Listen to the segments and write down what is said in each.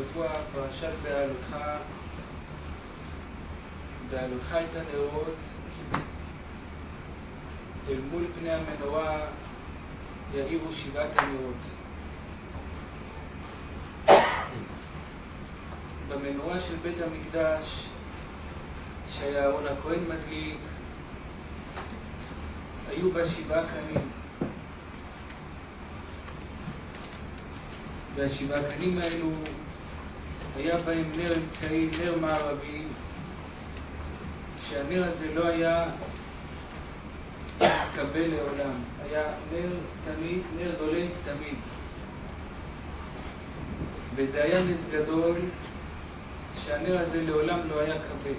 השבוע, פרשת בעלותך, בעלותך את הנרות, אל מול פני המנורה יאירו שבעת הנרות. במנורה של בית המקדש, שהיה אהרון הכהן מדליק, היו בה שבעה קנים. והשבעה קנים האלו, היה בהם נר אמצעי, נר מערבי, שהנר הזה לא היה מתקבל לעולם, היה נר תמיד, נר דולק תמיד. וזה היה נס גדול, שהנר הזה לעולם לא היה כבה.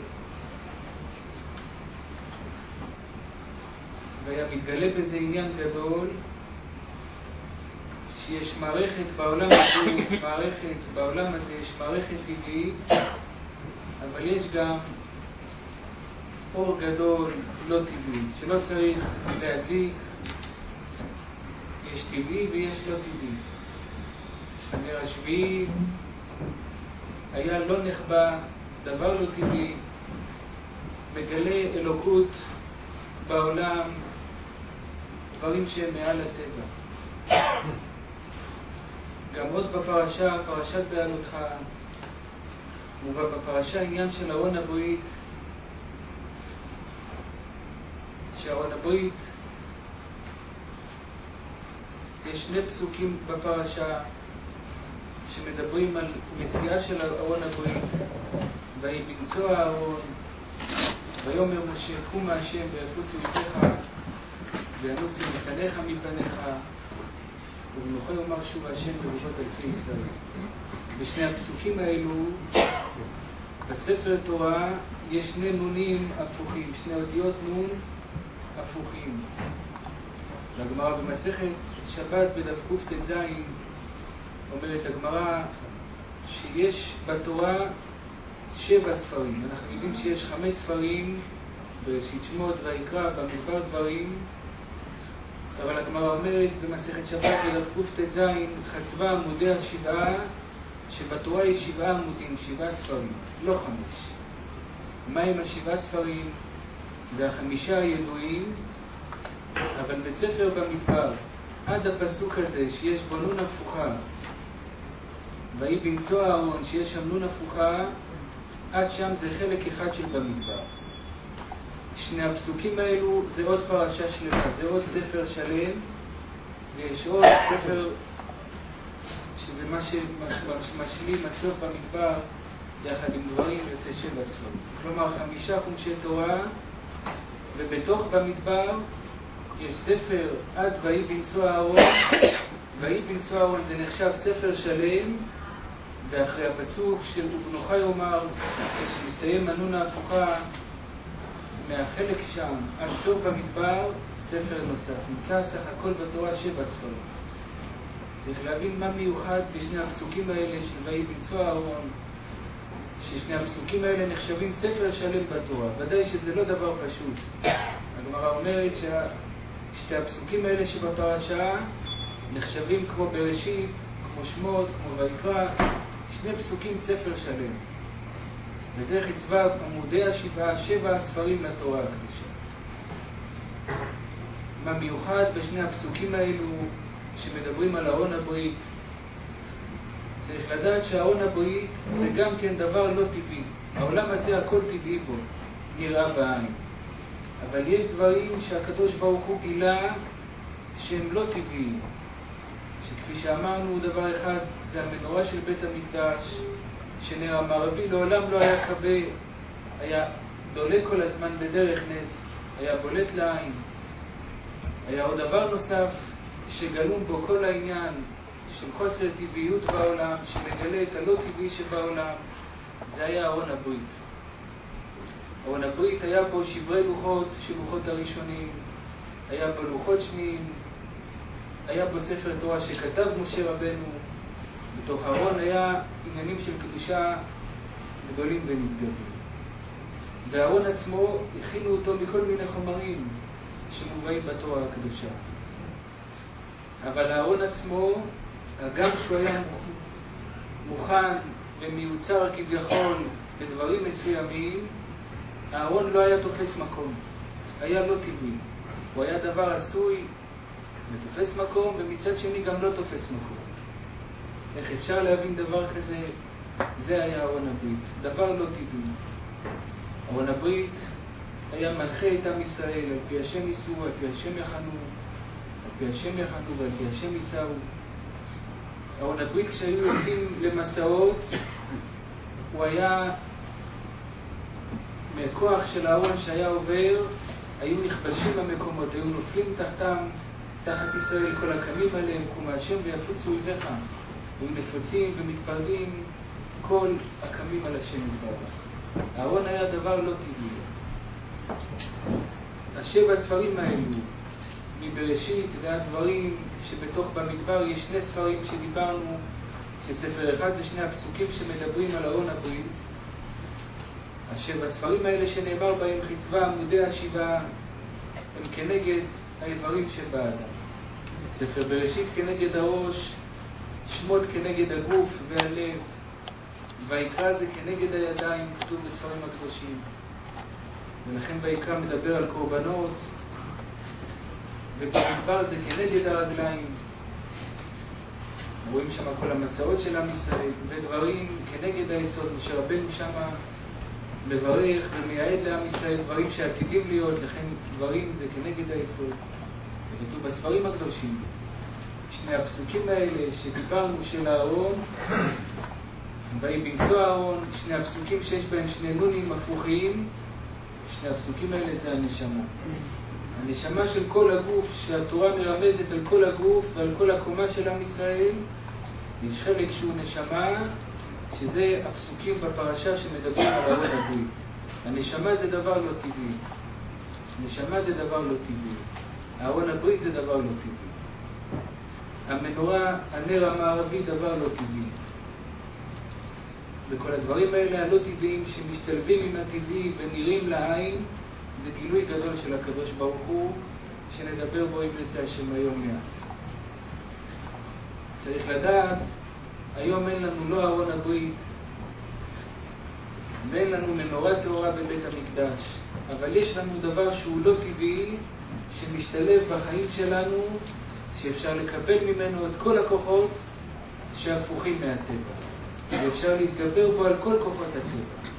והיה מתגלה בזה עניין גדול, שיש מערכת בעולם הזה, מערכת, בעולם הזה יש מערכת טבעית, אבל יש גם אור גדול לא טבעי, שלא צריך להדליק, יש טבעי ויש לא טבעי. הנר השביעי היה לא נחבא, דבר לא טבעי, מגלה אלוקות בעולם, דברים שהם מעל הטבע. גם עוד בפרשה, פרשת בעלותך, מובא בפרשה עניין של ארון הברית, שארון הברית, יש שני פסוקים בפרשה שמדברים על נסיעה של ארון הברית, ויהי בנסוע אהרון, ויאמר משה קום מהשם ויפוצו ידיך וינוסו משנאיך מפניך ובנוכל יאמר שוב השם ברבות אלפי ישראל. בשני הפסוקים האלו, בספר תורה יש שני נונים הפוכים, שני אותיות נון הפוכים. והגמרא במסכת שבת בדף קט"ז אומרת הגמרא שיש בתורה שבע ספרים. אנחנו יודעים שיש חמש ספרים בראשית שמות ויקרא, במדבר דברים, אבל הגמרא אומרת במסכת שבת בדף קט"ז, חצבה עמודי השבעה, שבתורה יש שבעה עמודים, שבעה ספרים, לא חמש. מהם השבעה ספרים? זה החמישה הידועים, אבל בספר במדבר, עד הפסוק הזה שיש בו נון הפוכה, ויהי בנשוא אהרון שיש שם נון הפוכה, עד שם זה חלק אחד של במדבר. שני הפסוקים האלו זה עוד פרשה שלמה, זה עוד ספר שלם, ויש עוד ספר שזה מה שמשלים הסוף במדבר, יחד עם דברים יוצא שבע ספרים. כלומר חמישה חומשי תורה, ובתוך במדבר יש ספר עד ויהי בנשוא אהרון, ויהי בנשוא אהרון זה נחשב ספר שלם, ואחרי הפסוק של ובנוחה יאמר, כשמסתיים הנון ההפוכה, מהחלק שם עד סוף במדבר, ספר נוסף. נמצא סך הכל בתורה שבע ספרים. צריך להבין מה מיוחד בשני הפסוקים האלה של ויהי בנשוא אהרון, ששני הפסוקים האלה נחשבים ספר שלם בתורה. ודאי שזה לא דבר פשוט. הגמרא אומרת ששתי הפסוקים האלה שבפרשה נחשבים כמו בראשית, כמו שמות, כמו ויקרא, שני פסוקים ספר שלם. וזה חצבה עמודי השבעה, שבע הספרים לתורה הקדושה. מה מיוחד בשני הפסוקים האלו שמדברים על ארון הברית? צריך לדעת שהארון הברית זה גם כן דבר לא טבעי. העולם הזה הכל טבעי בו, נראה בעין. אבל יש דברים שהקדוש ברוך הוא גילה שהם לא טבעיים. שכפי שאמרנו, דבר אחד זה המנורה של בית המקדש, שנר המערבי לעולם לא היה כבה, היה דולק כל הזמן בדרך נס, היה בולט לעין. היה עוד דבר נוסף שגלום בו כל העניין של חוסר טבעיות בעולם, שמגלה את הלא טבעי שבעולם, זה היה ארון הברית. ארון הברית היה בו שברי לוחות של לוחות הראשונים, היה בו לוחות שניים, היה בו ספר תורה שכתב משה רבנו, בתוך הארון היה עניינים של קדושה גדולים ונשגבים. והארון עצמו, הכינו אותו מכל מיני חומרים שמובאים בתורה הקדושה. אבל הארון עצמו, גם כשהוא היה מוכן ומיוצר כביכול בדברים מסוימים, הארון לא היה תופס מקום, היה לא טבעי. הוא היה דבר עשוי ותופס מקום, ומצד שני גם לא תופס מקום. איך אפשר להבין דבר כזה? זה היה ארון הברית, דבר לא טבעי. ארון הברית היה מנחה את עם ישראל, על פי השם ייסעו, על פי השם יחנו, על פי השם יחנו ועל פי השם ייסעו. ארון הברית כשהיו יוצאים למסעות, הוא היה מכוח של הארון שהיה עובר, היו נכבשים במקומות, היו נופלים תחתם, תחת ישראל כל הקמים עליהם, קום השם ויפוצו אויביך. היו נפוצים ומתפרדים כל הקמים על השם יתברך. הארון היה דבר לא טבעי. השבע הספרים האלו, מבראשית ועד דברים שבתוך במדבר יש שני ספרים שדיברנו, שספר אחד זה שני הפסוקים שמדברים על ארון הברית. השבע הספרים האלה שנאמר בהם חצבה עמודי השבעה הם כנגד האיברים שבאדם. ספר בראשית כנגד הראש, שמות כנגד הגוף והלב, ויקרא זה כנגד הידיים, כתוב בספרים הקדושים. ולכן ויקרא מדבר על קורבנות, ובמדבר זה כנגד הרגליים. רואים שם כל המסעות של עם ישראל, ודברים כנגד היסוד, משה רבנו שמה מברך ומייעד לעם ישראל דברים שעתידים להיות, לכן דברים זה כנגד היסוד. וכתוב בספרים הקדושים, שני הפסוקים האלה שדיברנו של אהרון, ויהי בנשוא אהרון, שני הפסוקים שיש בהם שני נונים הפוכים, שני הפסוקים האלה זה הנשמה. הנשמה של כל הגוף, שהתורה מרמזת על כל הגוף ועל כל הקומה של עם ישראל, יש חלק שהוא נשמה, שזה הפסוקים בפרשה שמדברים על ארון הברית. הנשמה זה דבר לא טבעי. נשמה זה דבר לא טבעי. ארון הברית זה דבר לא טבעי. המנורה, הנר המערבי, דבר לא טבעי. וכל הדברים האלה הלא טבעיים שמשתלבים עם הטבעי ונראים לעין, זה גילוי גדול של הקדוש ברוך הוא, שנדבר בו אם ירצה השם היום מעט. צריך לדעת, היום אין לנו לא ארון הברית, ואין לנו מנורה טהורה בבית המקדש, אבל יש לנו דבר שהוא לא טבעי, שמשתלב בחיים שלנו, שאפשר לקבל ממנו את כל הכוחות שהפוכים מהטבע. ואפשר להתגבר בו על כל כוחות הטבע.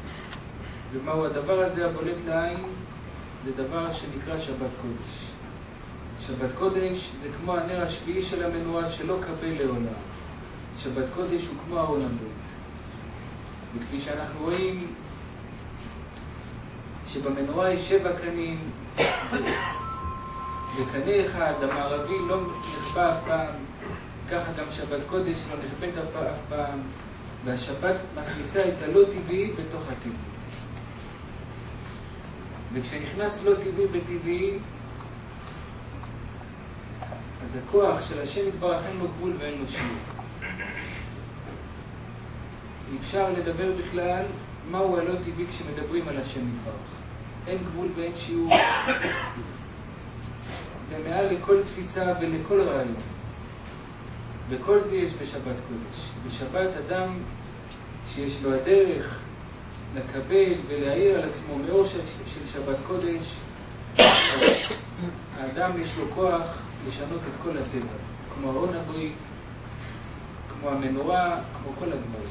ומהו הדבר הזה הבולט לעין? זה דבר שנקרא שבת קודש. שבת קודש זה כמו הנר השביעי של המנורה שלא קבל לעולם. שבת קודש הוא כמו ארון הברית. וכפי שאנחנו רואים, שבמנורה יש שבע קנים, וקנה אחד, המערבי לא נחבא אף פעם, ככה גם שבת קודש לא נחבאת אף פעם, והשבת מכניסה את הלא טבעי בתוך הטבעי. וכשנכנס לא טבעי בטבעי, אז הכוח של השם יתברך אין לו גבול ואין לו שיעור. אי אפשר לדבר בכלל מהו הלא טבעי כשמדברים על השם יתברך. אין גבול ואין שיעור. ומעל לכל תפיסה ולכל רעיון. וכל זה יש בשבת קודש. בשבת אדם שיש לו הדרך לקבל ולהעיר על עצמו מאור של, של שבת קודש, האדם יש לו כוח לשנות את כל הטבע, כמו ארון הברית, כמו המנורה, כמו כל הדברים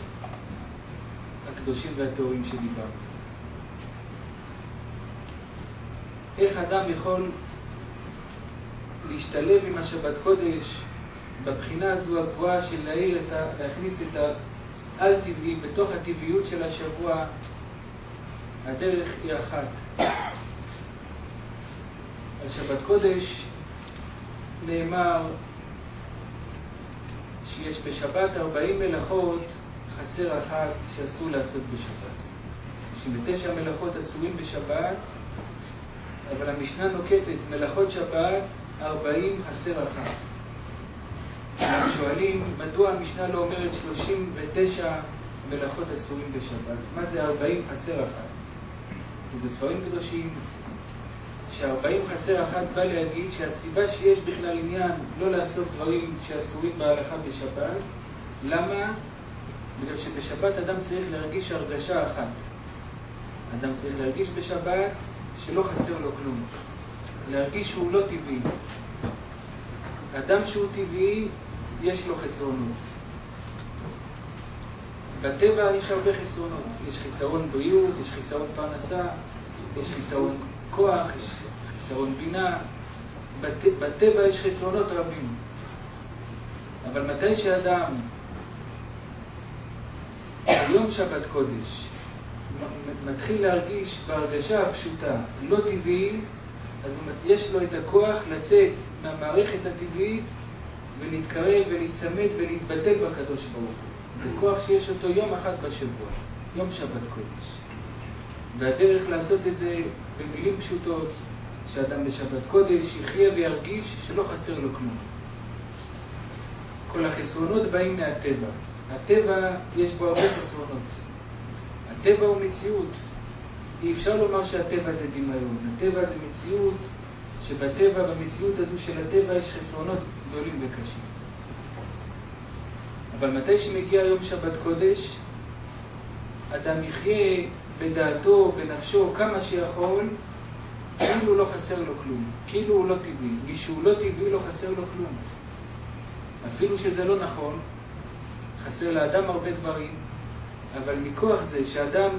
הקדושים והטהורים שדיברנו. איך אדם יכול להשתלב עם השבת קודש בבחינה הזו הגבוהה של להעיר את ה... להכניס את העל-טבעי בתוך הטבעיות של השבוע, הדרך היא אחת. על שבת קודש נאמר שיש בשבת 40 מלאכות, חסר אחת שאסור לעשות בשבת. 99 מלאכות אסורים בשבת, אבל המשנה נוקטת מלאכות שבת, 40 חסר אחת. שואלים, מדוע המשנה לא אומרת 39 מלאכות אסורים בשבת? מה זה 40 חסר אחת? ובספרים קדושים, ש-40 חסר אחת בא להגיד שהסיבה שיש בכלל עניין לא לעשות דברים שאסורים בהלכה בשבת, למה? בגלל שבשבת אדם צריך להרגיש הרגשה אחת. אדם צריך להרגיש בשבת שלא חסר לו כלום. להרגיש שהוא לא טבעי. אדם שהוא טבעי, יש לו חסרונות. בטבע יש הרבה חסרונות. יש חיסרון בריאות, יש חיסרון פרנסה, יש חיסרון כוח, יש חיסרון בינה. בט... בטבע יש חסרונות רבים. אבל מתי שאדם, ביום שבת קודש, מתחיל להרגיש בהרגשה הפשוטה, לא טבעי, אז יש לו את הכוח לצאת מהמערכת הטבעית ולהתקרב ולהיצמד ולהתבטל בקדוש ברוך הוא. זה כוח שיש אותו יום אחד בשבוע, יום שבת קודש. והדרך לעשות את זה במילים פשוטות, שאדם בשבת קודש יחיה וירגיש שלא חסר לו כלום. כל החסרונות באים מהטבע. הטבע, יש בו הרבה חסרונות. הטבע הוא מציאות. אי אפשר לומר שהטבע זה דמיון. הטבע זה מציאות, שבטבע, במציאות הזו של הטבע, יש חסרונות גדולים וקשים. אבל מתי שמגיע יום שבת קודש, אדם יחיה בדעתו, בנפשו, כמה שיכול, כאילו לא חסר לו כלום, כאילו הוא לא טבעי. מי שהוא לא טבעי, לא חסר לו כלום. אפילו שזה לא נכון, חסר לאדם הרבה דברים, אבל מכוח זה שאדם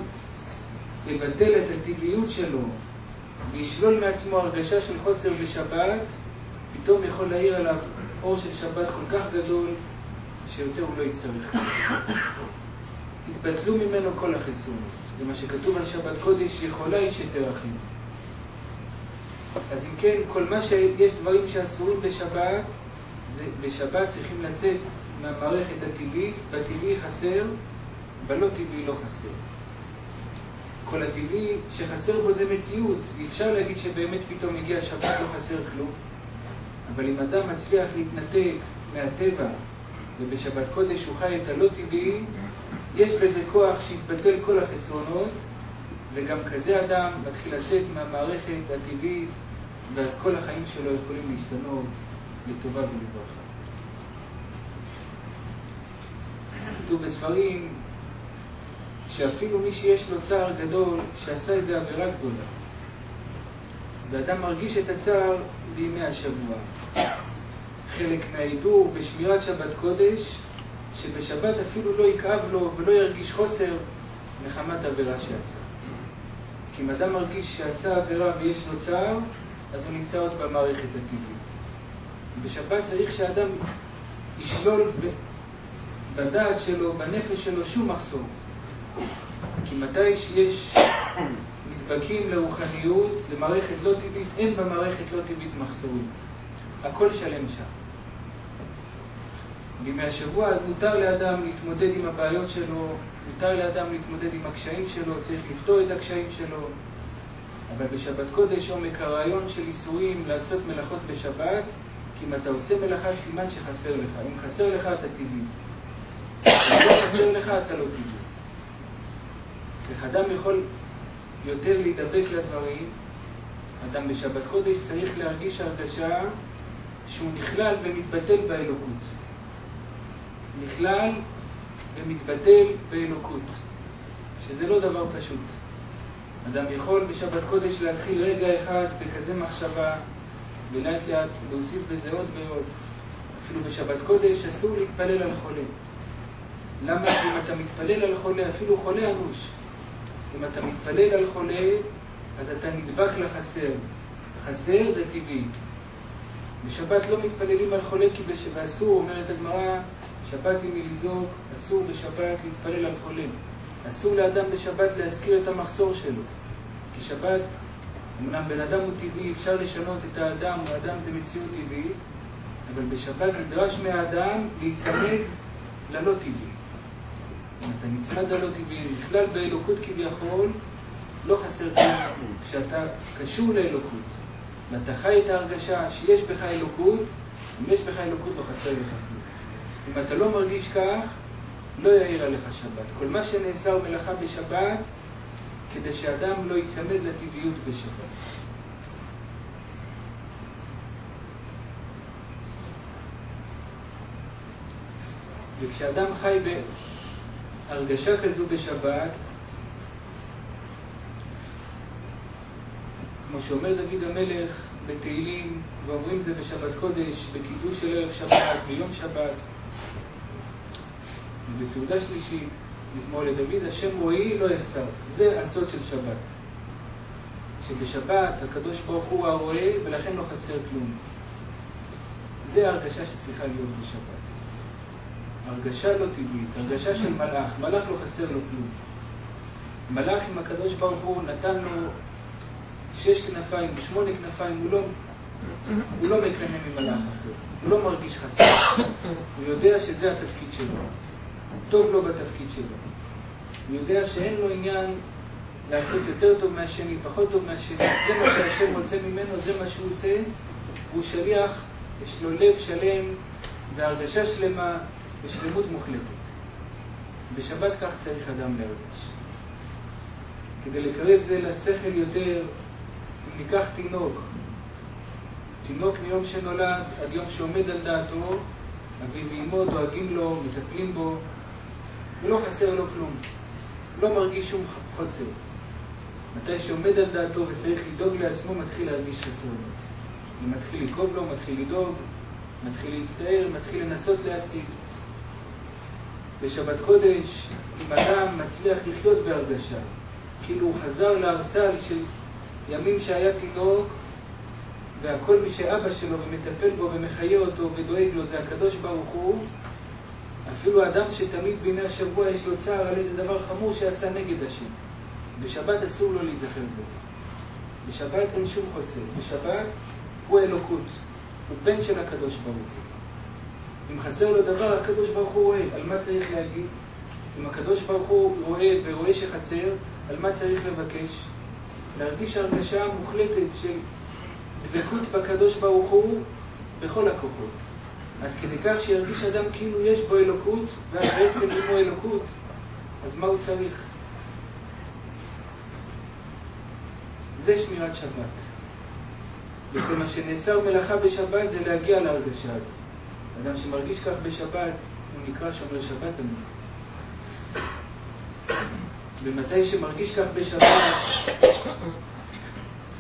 יבטל את הטבעיות שלו וישלול מעצמו הרגשה של חוסר בשבת, פתאום יכול להעיר עליו אור של שבת כל כך גדול, שיותר הוא לא יצטרך. התבטלו ממנו כל החסרונות. זה מה שכתוב על שבת קודש, יכולה יותר אחים. אז אם כן, כל מה שיש דברים שאסורים בשבת, זה, בשבת צריכים לצאת מהמערכת הטבעית, בטבעי חסר, בלא טבעי לא חסר. כל הטבעי שחסר בו זה מציאות, אי אפשר להגיד שבאמת פתאום הגיע שבת לא חסר כלום. אבל אם אדם מצליח להתנתק מהטבע ובשבת קודש הוא חי את הלא טבעי, יש בזה כוח שיתבטל כל החסרונות וגם כזה אדם מתחיל לצאת מהמערכת הטבעית ואז כל החיים שלו יכולים להשתנות לטובה ולברכה. כתוב בספרים שאפילו מי שיש לו צער גדול, שעשה איזה עבירה גדולה, ואדם מרגיש את הצער בימי השבוע. חלק מהעידור בשמירת שבת קודש, שבשבת אפילו לא יכאב לו ולא ירגיש חוסר מחמת עבירה שעשה. כי אם אדם מרגיש שעשה עבירה ויש לו צער, אז הוא נמצא עוד במערכת הטבעית. בשבת צריך שאדם ישלול בדעת שלו, בנפש שלו, שום מחסור. כי מתי שיש נדבקים לרוחניות, למערכת לא טבעית, אין במערכת לא טבעית מחסורים. הכל שלם שם. בימי השבוע מותר לאדם להתמודד עם הבעיות שלו, מותר לאדם להתמודד עם הקשיים שלו, צריך לפתור את הקשיים שלו. אבל בשבת קודש עומק הרעיון של איסורים לעשות מלאכות בשבת, כי אם אתה עושה מלאכה סימן שחסר לך. אם חסר לך אתה טבעי. אם לא חסר לך אתה לא טבעי. איך אדם יכול יותר להידבק לדברים, אדם בשבת קודש צריך להרגיש הרגשה שהוא נכלל ומתבטל באלוקות. נכלל ומתבטל באלוקות, שזה לא דבר פשוט. אדם יכול בשבת קודש להתחיל רגע אחד בכזה מחשבה, ולאט לאט להוסיף בזה עוד ועוד. אפילו בשבת קודש אסור להתפלל על חולה. למה? אם אתה מתפלל על חולה, אפילו חולה אנוש, אם אתה מתפלל על חולה, אז אתה נדבק לחסר. חסר זה טבעי. בשבת לא מתפללים על חולה כי בש... ואסור, אומרת הגמרא, שבת היא מלזעוק, אסור בשבת להתפלל על חולה. אסור לאדם בשבת להזכיר את המחסור שלו. כי שבת, אמנם בן אדם הוא טבעי, אפשר לשנות את האדם, האדם זה מציאות טבעית, אבל בשבת נדרש מהאדם להיצמד ללא טבעי. אתה נצמד ללא טבעי, נכלל באלוקות כביכול, לא חסר כלום. כשאתה קשור לאלוקות, ואתה חי את ההרגשה שיש בך אלוקות, אם יש בך אלוקות לא חסר לך כלום. אם אתה לא מרגיש כך, לא יאיר עליך שבת. כל מה שנאסר מלאכה בשבת, כדי שאדם לא ייצמד לטבעיות בשבת. וכשאדם חי ב... הרגשה כזו בשבת, כמו שאומר דוד המלך בתהילים, ואומרים זה בשבת קודש, בקידוש של ערב שבת, ביום שבת, ובסעודה שלישית, מזמור לדוד, השם רועי לא יחסר. זה הסוד של שבת. שבשבת הקדוש ברוך הוא הרואה ולכן לא חסר כלום. זה ההרגשה שצריכה להיות בשבת. הרגשה לא טבעית, הרגשה של מלאך. מלאך לא חסר לו כלום. מלאך עם הקדוש ברוך הוא נתן לו שש כנפיים, שמונה כנפיים, הוא לא, הוא לא מקנא ממלאך אחר. הוא לא מרגיש חסר. הוא יודע שזה התפקיד שלו. טוב לו בתפקיד שלו. הוא יודע שאין לו עניין לעשות יותר טוב מהשני, פחות טוב מהשני. זה מה שהשם רוצה ממנו, זה מה שהוא עושה. הוא שליח, יש לו לב שלם והרגשה שלמה ושלמות מוחלטת. בשבת כך צריך אדם להרגש. כדי לקרב זה לשכל יותר, אם ניקח תינוק, תינוק מיום שנולד עד יום שעומד על דעתו, אביו ואמו דואגים לו, מטפלים בו, ולא חסר לו כלום. לא מרגיש שום חוסר. מתי שעומד על דעתו וצריך לדאוג לעצמו, מתחיל להרגיש חסר לו. הוא מתחיל לכאוב לו, מתחיל לדאוג, מתחיל להצטער, מתחיל לנסות להשיג. בשבת קודש, אם אדם מצליח לחיות בהרגשה, כאילו הוא חזר לארסל של ימים שהיה תינוק, והכל מי שאבא שלו ומטפל בו ומחיה אותו ודואג לו זה הקדוש ברוך הוא, אפילו אדם שתמיד בימי השבוע יש לו צער על איזה דבר חמור שעשה נגד השם. בשבת אסור לו להיזכר בזה. בשבת אין שום חוסר. בשבת הוא אלוקות. הוא בן של הקדוש ברוך הוא. אם חסר לו דבר, הקדוש ברוך הוא רואה. על מה צריך להגיד? אם הקדוש ברוך הוא רואה ורואה שחסר, על מה צריך לבקש? להרגיש הרגשה מוחלטת של דבקות בקדוש ברוך הוא בכל הכוחות. עד כדי כך שירגיש אדם כאילו יש בו אלוקות, ואז בעצם אם הוא אלוקות, אז מה הוא צריך? זה שמירת שבת. וכל מה שנאסר מלאכה בשבת זה להגיע להרגשה הזו. אדם שמרגיש כך בשבת, הוא נקרא שומר שבת אמיתי. ומתי שמרגיש כך בשבת,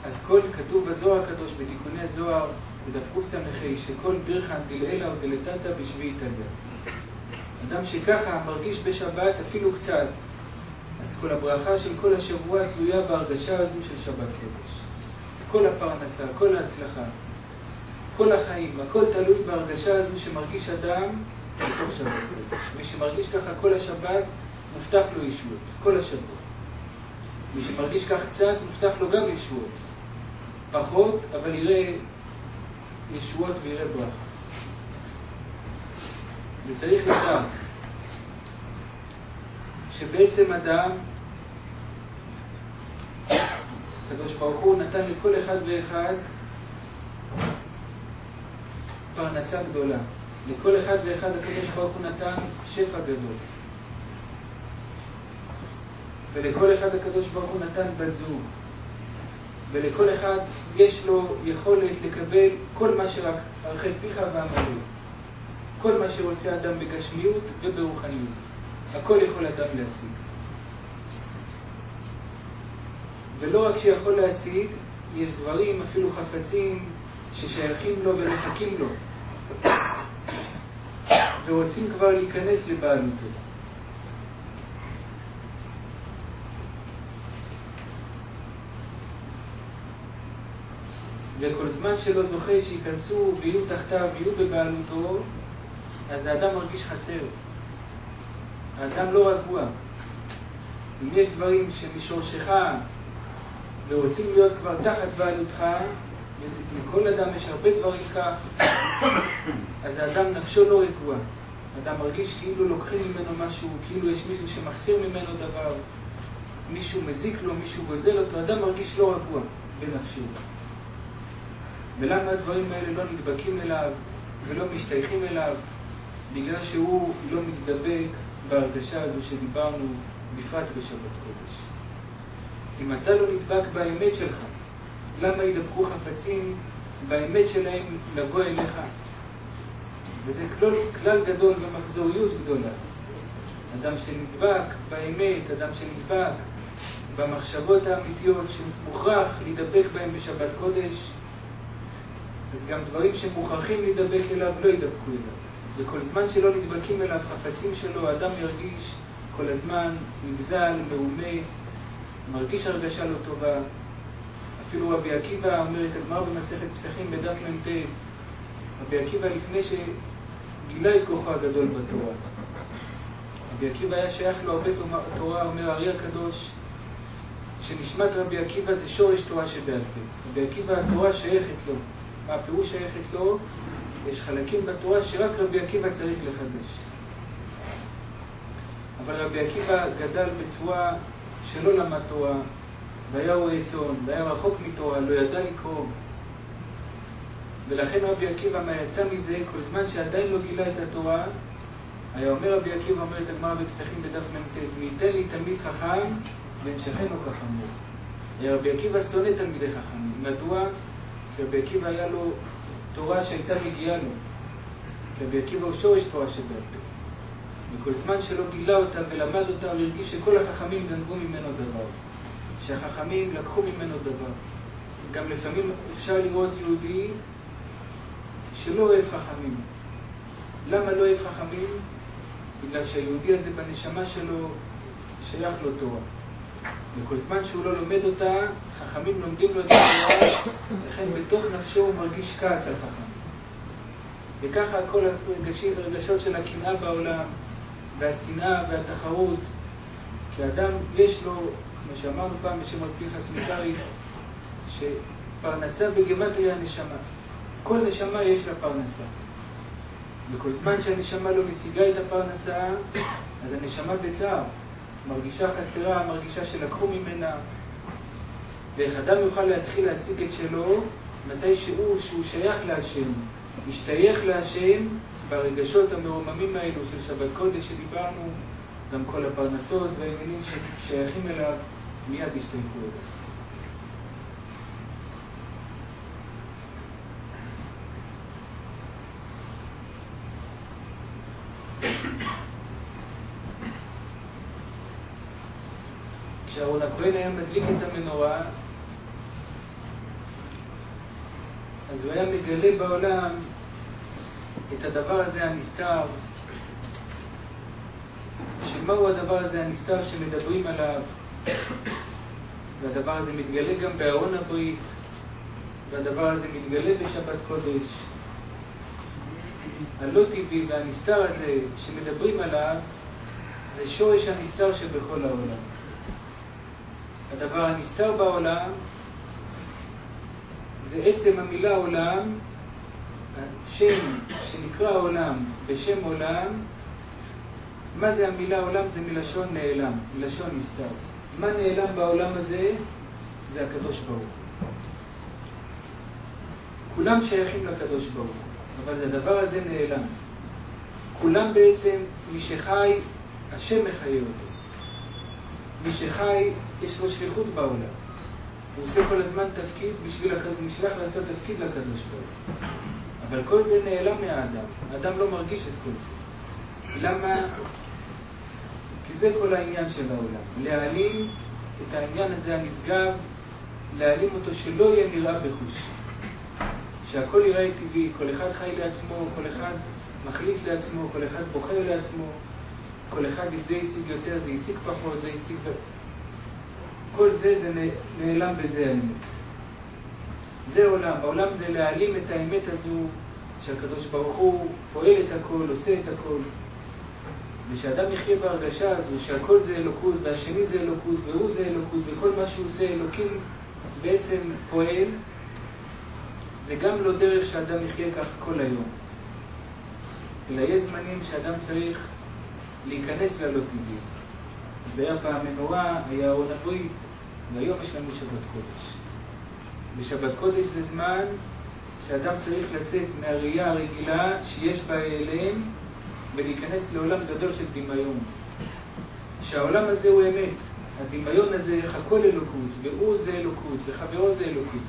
אז כל כתוב בזוהר הקדוש, בתיקוני זוהר, בדף קס"ה, שכל בירכן דלעילא או דלתתא בשבי איטליה. אדם שככה מרגיש בשבת אפילו קצת, אז כל הברכה של כל השבוע תלויה בהרגשה הזו של שבת קודש. כל הפרנסה, כל ההצלחה, כל החיים, הכל תלוי בהרגשה הזו שמרגיש אדם בתוך שבת קודש. מי שמרגיש ככה כל השבת, מובטח לו ישועות, כל השבוע. מי שמרגיש כך קצת, מובטח לו גם ישועות. פחות, אבל יראה ישועות ויראה ברכה. וצריך לדעת שבעצם אדם, הקדוש ברוך הוא נתן לכל אחד ואחד פרנסה גדולה. לכל אחד ואחד הקדוש ברוך הוא נתן שפע גדול. ולכל אחד הקדוש ברוך הוא נתן בת זוג. ולכל אחד יש לו יכולת לקבל כל מה שרק הרחב פיך ועמלו. כל מה שרוצה אדם בגשמיות וברוחניות. הכל יכול אדם להשיג. ולא רק שיכול להשיג, יש דברים, אפילו חפצים, ששייכים לו ומחכים לו. ורוצים כבר להיכנס לבעלותו. וכל זמן שלא זוכה שייכנסו ויהיו תחתיו ויהיו בבעלותו, אז האדם מרגיש חסר. האדם לא רגוע. אם יש דברים שמשורשך ורוצים להיות כבר תחת בעלותך, לכל אדם יש הרבה דברים כך, אז האדם נפשו לא רגוע. האדם מרגיש כאילו לוקחים ממנו משהו, כאילו יש מישהו שמחסיר ממנו דבר, מישהו מזיק לו, מישהו גוזל אותו, האדם מרגיש לא רגוע בנפשו. ולמה הדברים האלה לא נדבקים אליו ולא משתייכים אליו? בגלל שהוא לא מתדבק בהרגשה הזו שדיברנו, בפרט בשבת קודש. אם אתה לא נדבק באמת שלך, למה ידבקו חפצים באמת שלהם לבוא אליך? וזה כלל, כלל גדול ומחזוריות גדולה. אדם שנדבק באמת, אדם שנדבק במחשבות האמיתיות שמוכרח להידבק בהם בשבת קודש, אז גם דברים שמוכרחים להידבק אליו לא יידבקו אליו. וכל זמן שלא נדבקים אליו חפצים שלו, האדם ירגיש כל הזמן נגזל, מעומה, מרגיש הרגשה לא טובה. אפילו רבי עקיבא אומר את הגמר במסכת פסחים בדף מ"ט, רבי עקיבא לפני שגילה את כוחו הגדול בתורה. רבי עקיבא היה שייך לו הרבה תורה, אומר הארי הקדוש, שנשמת רבי עקיבא זה שורש תורה שבעל פה. רבי עקיבא התורה שייכת לו. מה הפירוש שייכת לו? יש חלקים בתורה שרק רבי עקיבא צריך לחדש. אבל רבי עקיבא גדל בצורה שלא למד תורה, והיה רועה צאן, והיה רחוק מתורה, לא ידע לקרוא. ולכן רבי עקיבא, מה יצא מזה, כל זמן שעדיין לא גילה את התורה, היה אומר רבי עקיבא, אומר את הגמרא בפסחים בדף מ"ט, וייתן לי תלמיד חכם, ואנשכנו כחמור. רבי עקיבא שונא תלמידי חכמים. מדוע? כי רבי עקיבא היה לו תורה שהייתה מגיעה לו. כי רבי עקיבא הוא שורש תורה שבעל פה. וכל זמן שלא גילה אותה ולמד אותה, הוא הרגיש שכל החכמים גנבו ממנו דבר. שהחכמים לקחו ממנו דבר. גם לפעמים אפשר לראות יהודי שלא אוהב חכמים. למה לא אוהב חכמים? בגלל שהיהודי הזה בנשמה שלו שייך לו תורה. וכל זמן שהוא לא לומד אותה, חכמים לומדים לו את התורה, לכן בתוך נפשו הוא מרגיש כעס על חכמים. וככה כל הרגשות של הקנאה בעולם, והשנאה והתחרות, כי אדם יש לו, כמו שאמרנו פעם בשם רב פנחס מקריץ, שפרנסה בגימטריה נשמה. כל נשמה יש לה פרנסה. וכל זמן שהנשמה לא משיגה את הפרנסה, אז הנשמה בצער. מרגישה חסרה, מרגישה שלקחו ממנה. ואיך אדם יוכל להתחיל להשיג את שלו, מתי שהוא, שהוא שייך להשם, משתייך להשם ברגשות המרוממים האלו של שבת קודש שדיברנו, גם כל הפרנסות והעניינים ששייכים אליו, מיד ישתייכו אליו. כשאהרון הכהן היה מדליק את המנורה, אז הוא היה מגלה בעולם את הדבר הזה הנסתר. שמהו הדבר הזה הנסתר שמדברים עליו? והדבר הזה מתגלה גם בארון הברית, והדבר הזה מתגלה בשבת קודש. הלא טבעי והנסתר הזה שמדברים עליו, זה שורש הנסתר שבכל העולם. הדבר הנסתר בעולם זה עצם המילה עולם, שם שנקרא עולם בשם עולם, מה זה המילה עולם? זה מלשון נעלם, מלשון נסתר. מה נעלם בעולם הזה? זה הקדוש ברוך. כולם שייכים לקדוש ברוך אבל הדבר הזה נעלם. כולם בעצם, מי שחי, השם מחיה אותו. מי שחי, יש לו שליחות בעולם. הוא עושה כל הזמן תפקיד בשביל, נשלח לעשות תפקיד לקדוש ברוך אבל כל זה נעלם מהאדם. האדם לא מרגיש את כל זה. למה? זה כל העניין של העולם. להעלים את העניין הזה הנשגב, להעלים אותו שלא יהיה נראה בחוש. שהכל ייראה טבעי, כל אחד חי לעצמו, כל אחד מחליט לעצמו, כל אחד בוחר לעצמו. כל אחד זה השיג יותר, זה השיג פחות, זה השיג... כל זה, זה נעלם בזה האמת. זה עולם. העולם זה להעלים את האמת הזו, שהקדוש ברוך הוא פועל את הכל, עושה את הכל. ושאדם יחיה בהרגשה הזו שהכל זה אלוקות, והשני זה אלוקות, והוא זה אלוקות, וכל מה שהוא עושה אלוקים בעצם פועל, זה גם לא דרך שאדם יחיה כך כל היום. אלא יש זמנים שאדם צריך להיכנס ללא טבעי. זה היה פעם מנורה, היה ארון הברית, והיום יש לנו שבת קודש. בשבת קודש זה זמן שאדם צריך לצאת מהראייה הרגילה שיש בה העלם ולהיכנס לעולם גדול של דמיון. שהעולם הזה הוא אמת, הדמיון הזה, איך הכל אלוקות, והוא זה אלוקות, וחברו זה אלוקות.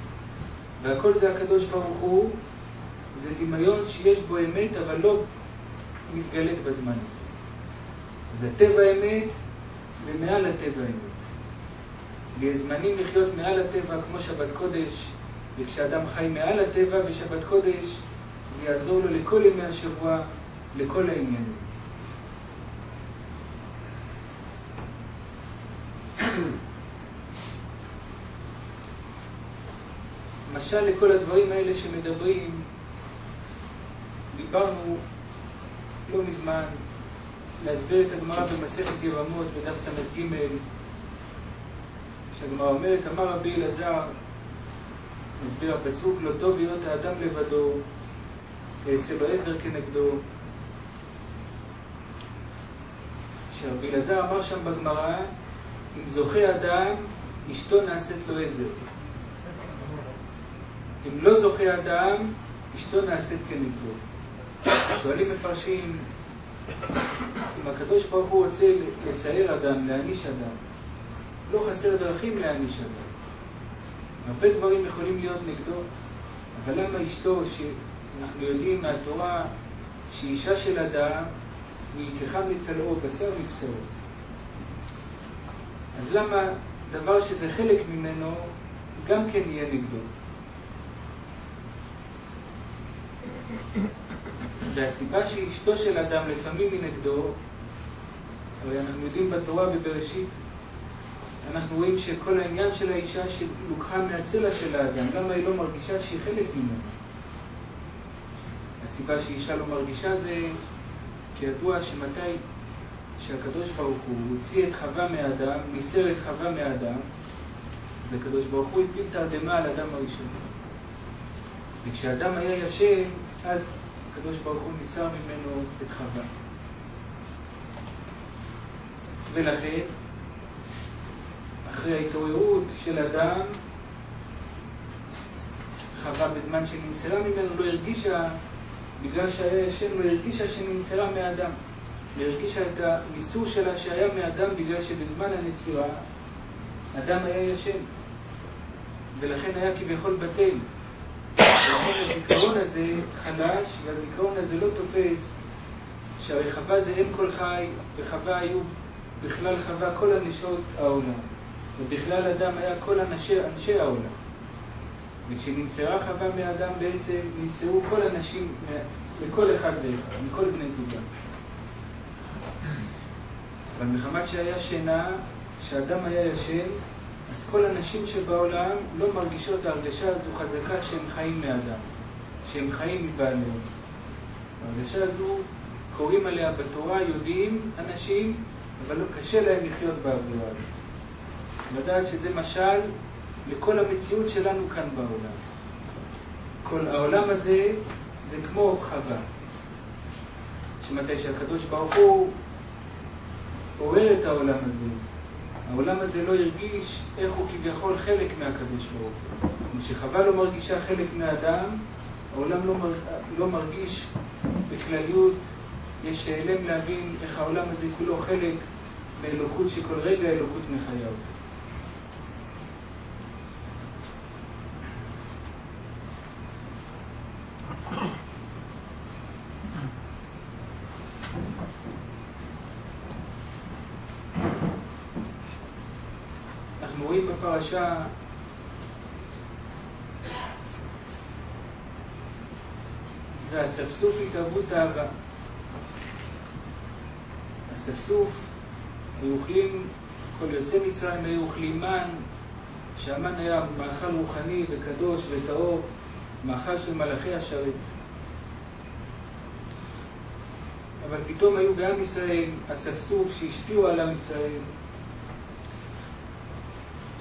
והכל זה הקדוש ברוך הוא, זה דמיון שיש בו אמת, אבל לא מתגלית בזמן הזה. אז הטבע אמת ומעל הטבע אמת. ויש זמנים לחיות מעל הטבע כמו שבת קודש, וכשאדם חי מעל הטבע בשבת קודש, זה יעזור לו לכל ימי השבוע, לכל העניינים. משל לכל הדברים האלה שמדברים, דיברנו לא מזמן להסביר את הגמרא במסכת יבמות בדף ס"ג, שהגמרא אומרת, אמר רבי אלעזר, מסביר הפסוק, לא טוב להיות האדם לבדו, ואעשה לו עזר כנגדו. שרבי אלעזר אמר שם בגמרא, אם זוכה אדם, אשתו נעשית לו עזר. אם לא זוכה אדם, אשתו נעשית כנגדו. שואלים מפרשים, אם הקדוש ברוך הוא רוצה לצייר אדם, להעניש אדם, לא חסר דרכים להעניש אדם. הרבה דברים יכולים להיות נגדו, אבל למה אשתו, שאנחנו יודעים מהתורה שאישה של אדם נלקחה מצלעו, בשר מבשרו. אז למה דבר שזה חלק ממנו גם כן יהיה נגדו? והסיבה שאשתו של אדם לפעמים היא נגדו, הרי אנחנו יודעים בתורה בבראשית, אנחנו רואים שכל העניין של האישה שלוקחה מהצלע של האדם, למה היא לא מרגישה שהיא חלק ממנו? הסיבה שאישה לא מרגישה זה כי ידוע שמתי שהקדוש ברוך הוא הוציא את חווה מהאדם, ניסר את חווה מהאדם, אז הקדוש ברוך הוא הפיל תרדמה על אדם הראשון. וכשאדם היה ישן, אז הקדוש ברוך הוא ניסר ממנו את חווה. ולכן, אחרי ההתעוררות של אדם, חווה בזמן שנמסרה ממנו לא הרגישה, בגלל לא הרגישה שנמסרה מהאדם. היא הרגישה את הניסור שלה שהיה מאדם בגלל שבזמן הנסירה אדם היה ישן. ולכן היה כביכול בטל. ולכן הזיכרון הזה חלש והזיכרון הזה לא תופס שהרי חווה זה אם כל חי וחווה היו בכלל חווה כל הנשות העולם. ובכלל אדם היה כל אנשי, אנשי העולם וכשנמצאה חווה מאדם בעצם נמצאו כל הנשים לכל אחד ואחד, מכל בני זוגם אבל מחמת שהיה שינה, כשאדם היה ישן, אז כל הנשים שבעולם לא מרגישות ההרגשה הזו חזקה שהם חיים מאדם, שהם חיים מבעליהם. ההרגשה הזו, קוראים עליה בתורה, יודעים אנשים, אבל לא קשה להם לחיות באווירה הזו. לדעת שזה משל לכל המציאות שלנו כאן בעולם. כל העולם הזה זה כמו חווה. שמתי שהקדוש ברוך הוא עורר את העולם הזה. העולם הזה לא הרגיש איך הוא כביכול חלק מהקדוש ברוך הוא. כמו שחווה לא מרגישה חלק מהאדם, העולם לא, מר... לא מרגיש בכלליות, יש הלם להבין איך העולם הזה כולו חלק מאלוקות שכל רגע אלוקות מחיה אותו. בפרשה והאספסוף התאהבות אהבה. אספסוף, היו אוכלים, כל יוצאי מצרים היו אוכלים מן, שהמן היה מאכל רוחני וקדוש וטהור, מאכל של מלאכי השרת. אבל פתאום היו בעם ישראל אספסוף שהשפיעו על עם ישראל,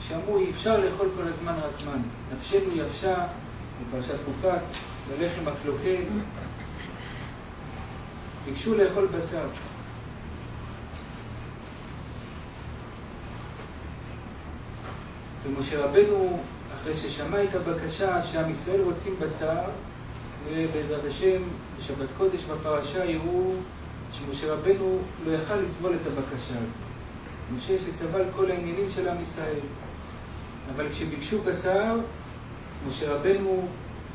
שאמרו אי אפשר לאכול כל הזמן רק מן. נפשנו יבשה, בפרשת חוקת, בלחם הקלוקל. ביקשו לאכול בשר. ומשה רבנו, אחרי ששמע את הבקשה שעם ישראל רוצים בשר, ובעזרת השם, בשבת קודש בפרשה יראו שמשה רבנו לא יכל לסבול את הבקשה הזאת. משה שסבל כל העניינים של עם ישראל. אבל כשביקשו בשר, משה רבנו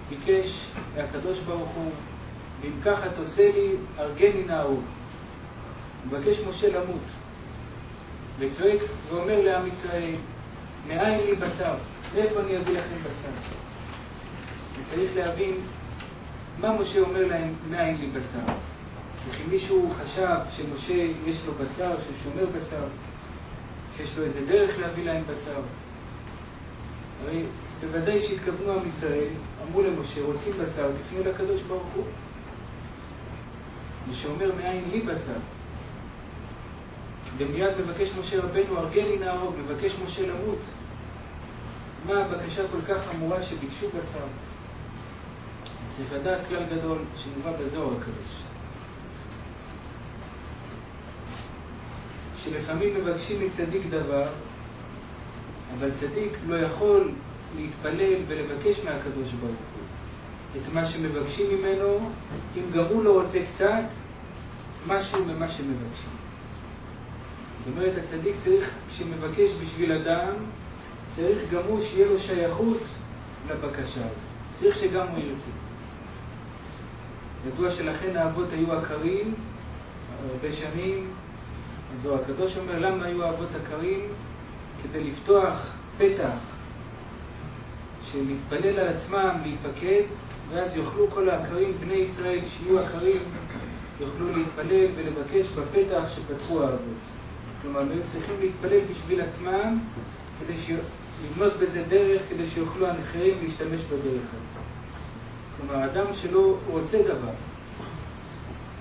ביקש מהקדוש ברוך הוא, ואם ככה תעשה לי, הרגני נאור. מבקש משה למות, וצועק ואומר לעם ישראל, מאין לי בשר? מאיפה אני אביא לכם בשר? וצריך להבין מה משה אומר להם, מאין לי בשר? וכי מישהו חשב שמשה יש לו בשר, ששומר בשר, שיש לו איזה דרך להביא להם בשר. הרי בוודאי שהתכוונו עם ישראל, אמרו למשה, רוצים בשר, תפנו לקדוש ברוך הוא. משה אומר, מאין לי בשר? ומיד מבקש משה רבנו, הרגני נהרוג, מבקש משה למות. מה הבקשה כל כך חמורה שביקשו בשר? צריך לדעת כלל גדול שמובא בזוהר הקדוש. שלפעמים מבקשים מצדיק דבר, אבל צדיק לא יכול להתפלל ולבקש מהקדוש ברוך הוא את מה שמבקשים ממנו, אם גם הוא לא רוצה קצת, משהו ממה שמבקשים. זאת אומרת, הצדיק צריך, כשמבקש בשביל אדם, צריך גם הוא שיהיה לו שייכות לבקשה הזאת. צריך שגם הוא ירצה. ידוע שלכן האבות היו עקרים הרבה שנים, אז הקדוש אומר, למה היו האבות עקרים? כדי לפתוח פתח של להתפלל על עצמם, להיפקד, ואז יוכלו כל העקרים, בני ישראל שיהיו עקרים, יוכלו להתפלל ולבקש בפתח שפתחו האבות. כלומר, הם צריכים להתפלל בשביל עצמם, כדי. לבנות בזה דרך, כדי שיוכלו האחרים להשתמש בדרך הזאת. כלומר, אדם שלא רוצה דבר,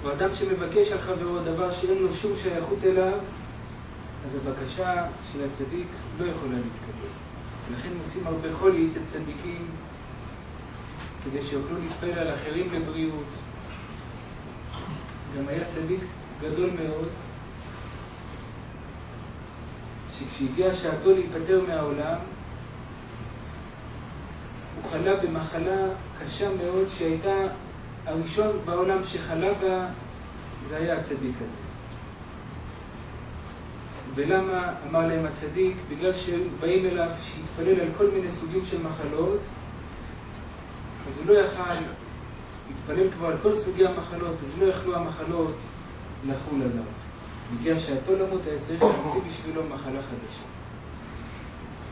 או אדם שמבקש על חברו דבר שאין לו שום שייכות אליו, אז הבקשה של הצדיק לא יכולה להתקבל. ולכן מוצאים הרבה חולי אצל צדיקים, כדי שיוכלו להתפלל על אחרים לבריאות. גם היה צדיק גדול מאוד, שכשהגיעה שעתו להיפטר מהעולם, הוא חלה במחלה קשה מאוד, שהייתה הראשון בעולם שחלה בה, זה היה הצדיק הזה. ולמה אמר להם הצדיק? בגלל שבאים אליו שהתפלל על כל מיני סוגים של מחלות, אז הוא לא יכל להתפלל כבר על כל סוגי המחלות, אז לא יכלו המחלות לחול עליו. הגיע שעתו למות, היה צריך להמציא בשבילו מחלה חדשה.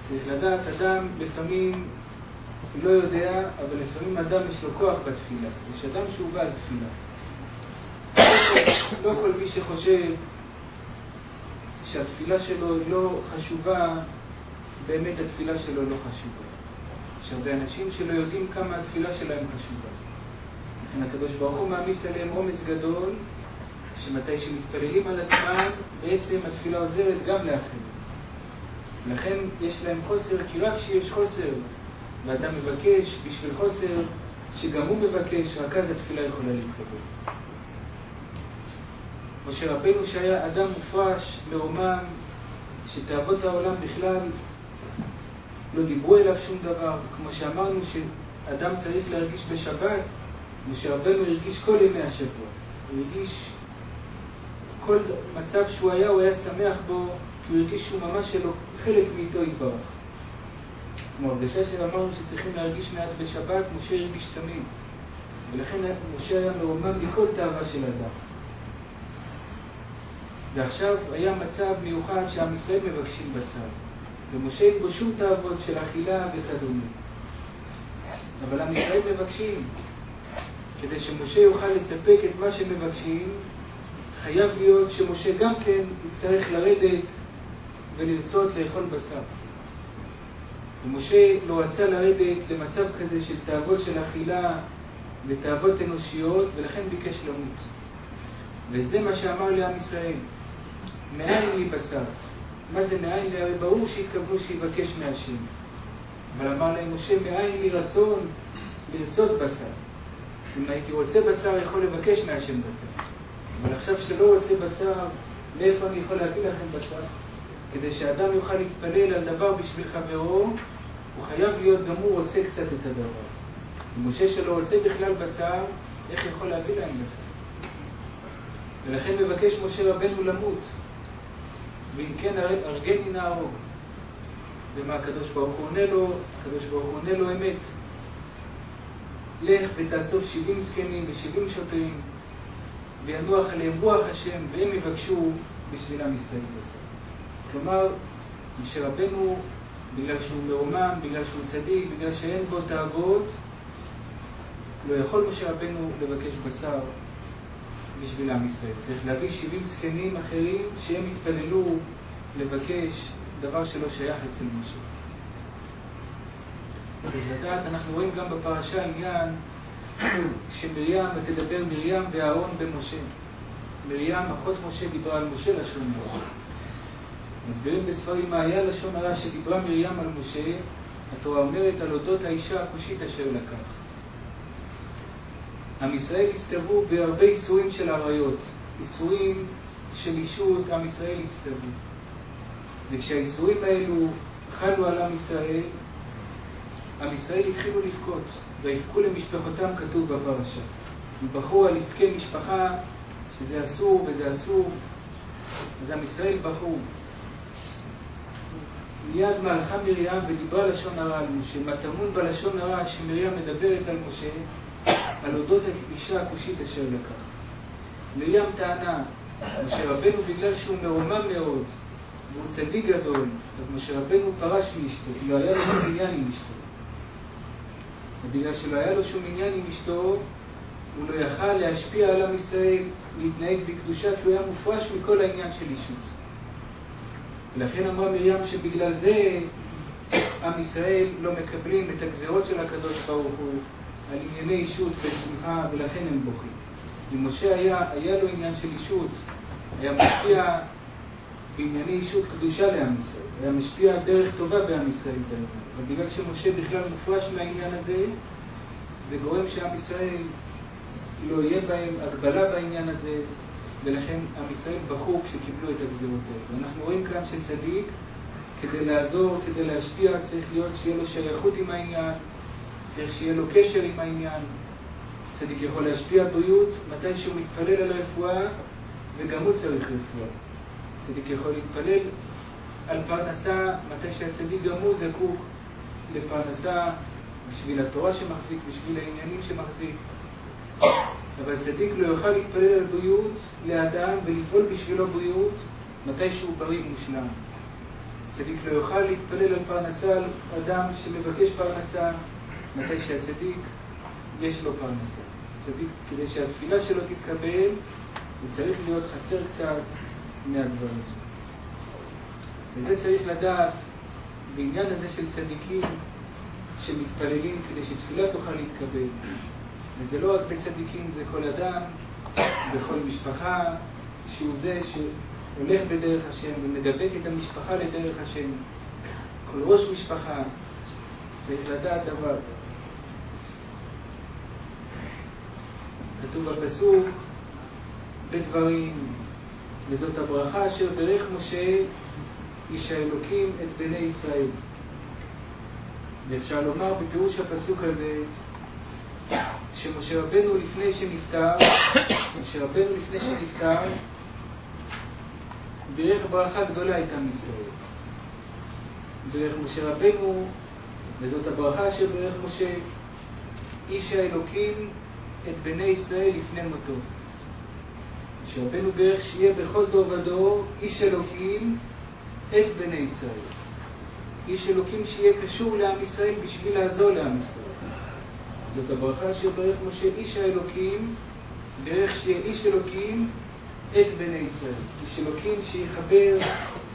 צריך לדעת, אדם לפעמים לא יודע, אבל לפעמים אדם יש לו כוח בתפילה. יש אדם שהוא בעל תפילה. לא כל מי שחושב שהתפילה שלו לא חשובה, באמת התפילה שלו לא חשובה. יש הרבה אנשים שלא יודעים כמה התפילה שלהם חשובה. לכן הקדוש ברוך הוא מעמיס עליהם עומס גדול, שמתי שמתפללים על עצמם, בעצם התפילה עוזרת גם לאחרים. לכן יש להם חוסר, כי רק כשיש חוסר ואדם מבקש בשביל חוסר, שגם הוא מבקש, רק אז התפילה יכולה להתקבל. משה רבנו שהיה אדם מופרש, מרומם, שתאוות העולם בכלל לא דיברו אליו שום דבר, כמו שאמרנו שאדם צריך להרגיש בשבת, משה רבנו הרגיש כל ימי השבוע, הוא הרגיש כל מצב שהוא היה, הוא היה שמח בו, כי הוא הרגיש שהוא ממש שלו חלק מאיתו יתברך. כמו הרגשה שאמרנו שצריכים להרגיש מעט בשבת, משה הרגיש תמיד. ולכן משה היה מרומם מכל תאווה של אדם. ועכשיו היה מצב מיוחד שעם ישראל מבקשים בשר. ומשה אין בו שום תאוות של אכילה וכדומה. אבל עם ישראל מבקשים. כדי שמשה יוכל לספק את מה שמבקשים, חייב להיות שמשה גם כן יצטרך לרדת ולרצות לאכול בשר. ומשה לא רצה לרדת למצב כזה של תאוות של אכילה ותאוות אנושיות, ולכן ביקש למות. וזה מה שאמר לעם ישראל, מאין לי בשר. מה זה מאין לי? הרי ברור שהתכוונו שיבקש מהשם. אבל אמר להם משה, מאין לי רצון לרצות בשר. אם הייתי רוצה בשר, יכול לבקש מהשם בשר. אבל עכשיו שלא רוצה בשר, מאיפה אני יכול להביא לכם בשר? כדי שאדם יוכל להתפלל על דבר בשביל חברו, הוא חייב להיות, גם הוא רוצה קצת את הדבר. אם משה שלא רוצה בכלל בשר, איך יכול להביא להם בשר? ולכן מבקש משה רבנו למות. ואם כן, הרגני נהרוג. ומה הקדוש ברוך הוא עונה לו? הקדוש ברוך הוא עונה לו אמת. לך ותאסוף שבעים זקנים ושבעים שוטרים, וינוח עליהם רוח השם, והם יבקשו בשביל עם ישראל בשר. כלומר, משה רבנו, בגלל שהוא מרומם, בגלל שהוא צדיק, בגלל שאין בו תאוות, לא יכול משה רבנו לבקש בשר בשביל עם ישראל. צריך להביא 70 זקנים אחרים שהם יתפללו לבקש דבר שלא שייך אצל משה. צריך לדעת, אנחנו רואים גם בפרשה עניין שמרים, ותדבר מרים ואהרון במשה. מרים, אחות משה, דיברה על משה לשון הרע. מסבירים בספרים מה היה לשון הרע שדיברה מרים על משה, התורה אומרת על אודות האישה הכושית אשר לקח. עם ישראל הצטוו בהרבה איסורים של עריות, איסורים של אישות, עם ישראל הצטוו. וכשהאיסורים האלו חלו על עם ישראל, עם ישראל התחילו לבכות, ויבכו למשפחותם כתוב בפרשה. הם בחרו על עסקי משפחה, שזה אסור וזה אסור, אז עם ישראל בחרו. מיד מהלכה מרים ודיברה לשון הרע על משה, מה טמון בלשון הרע שמרים מדברת על משה, על אודות האישה הכושית אשר לקח. מרים טענה, משה רבנו בגלל שהוא מרומם מאוד, והוא צדיק גדול, אז משה רבנו פרש מאשתו, לא היה לו עניין עם אשתו. ובגלל שלא היה לו שום עניין עם אשתו, הוא לא יכל להשפיע על עם ישראל, להתנהג בקדושה, כי הוא היה מופרש מכל העניין של אישות. ולכן אמרה מרים שבגלל זה עם ישראל לא מקבלים את הגזרות של הקדוש ברוך הוא על ענייני אישות בשמחה, ולכן הם בוכים. אם משה היה, היה לו עניין של אישות, היה משפיע בענייני אישות קדושה לעם ישראל, היה משפיע דרך טובה בעם ישראל בעניין. אבל בגלל שמשה בכלל מופרש מהעניין הזה, זה גורם שעם ישראל לא יהיה בהם הגבלה בעניין הזה, ולכן עם ישראל בכו כשקיבלו את הגזירות האלה. ואנחנו רואים כאן שצדיק, כדי לעזור, כדי להשפיע, צריך להיות שיהיה לו שייכות עם העניין, צריך שיהיה לו קשר עם העניין. צדיק יכול להשפיע בריאות מתי שהוא מתפלל על הרפואה, וגם הוא צריך רפואה. צדיק יכול להתפלל על פרנסה, מתי שהצדיק גם הוא זקוק לפרנסה בשביל התורה שמחזיק, בשביל העניינים שמחזיק. אבל צדיק לא יוכל להתפלל על בריאות לאדם ולפעול בשבילו בריאות מתי שהוא בריא מושלם. צדיק לא יוכל להתפלל על פרנסה על אדם שמבקש פרנסה מתי שהצדיק יש לו פרנסה. צדיק, כדי שהתפילה שלו תתקבל, הוא צריך להיות חסר קצת מהדברים. וזה צריך לדעת בעניין הזה של צדיקים שמתפללים כדי שתפילה תוכל להתקבל. וזה לא רק בצדיקים, זה כל אדם, בכל משפחה, שהוא זה שהולך בדרך השם ומדבק את המשפחה לדרך השם. כל ראש משפחה צריך לדעת דבר. כתוב בפסוק בדברים, וזאת הברכה אשר ברך משה איש האלוקים את בני ישראל. ואפשר לומר בפירוש הפסוק הזה שמשה רבנו לפני שנפטר, משה רבנו לפני שנפטר, בירך ברכה גדולה את עם ישראל. בירך משה רבנו, וזאת הברכה שברך משה, איש האלוקים את בני ישראל לפני מותו. משה רבנו בירך שיהיה בכל דור ודור איש אלוקים את בני ישראל. איש אלוקים שיהיה קשור לעם ישראל בשביל לעזור לעם ישראל. זאת הברכה שברך משה איש האלוקים, דרך שיהיה איש אלוקים את בני ישראל. איש אלוקים שיחבר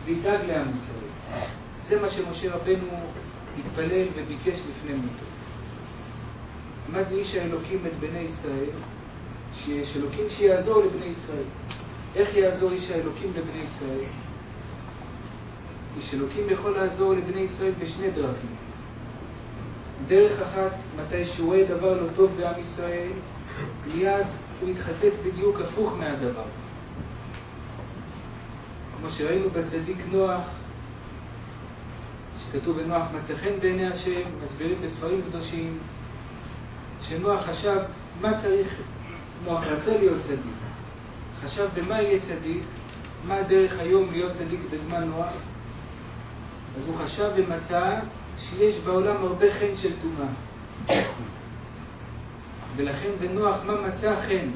וידאג לעם ישראל. זה מה שמשה רבנו התפלל וביקש לפני מותו. מה זה איש האלוקים את בני ישראל? שיש אלוקים שיעזור לבני ישראל. איך יעזור איש האלוקים לבני ישראל? איש אלוקים יכול לעזור לבני ישראל בשני דרכים. דרך אחת, מתי שהוא רואה דבר לא טוב בעם ישראל, מיד הוא יתחזק בדיוק הפוך מהדבר. כמו שראינו בצדיק נוח, שכתוב בנוח מצא חן בעיני השם, מסבירים בספרים קדושים, שנוח חשב מה צריך, נוח רצה להיות צדיק. חשב במה יהיה צדיק, מה הדרך היום להיות צדיק בזמן נוח, אז הוא חשב ומצא שיש בעולם הרבה חן של טומאה. ולכן בנוח מה מצא חן?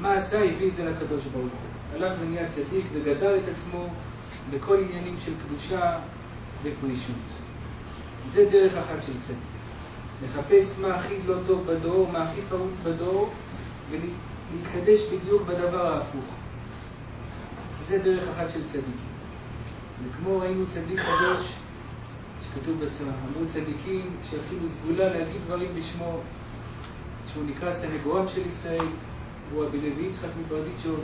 מה עשה? הביא את זה לקדוש ברוך הוא. הלך ונהיה צדיק וגדל את עצמו בכל עניינים של קדושה ופרישות. זה דרך אחת של צדיק. לחפש מה הכי לא טוב בדור, מה הכי פרוץ בדור, ולהתקדש בדיוק בדבר ההפוך. זה דרך אחת של צדיקים. וכמו ראינו צדיק קדוש, שכתוב בסוף, אמרו צדיקים שאפילו סגולה להגיד דברים בשמו, שהוא נקרא סנגורם של ישראל, הוא רבי לוי יצחק מברדיצ'וב,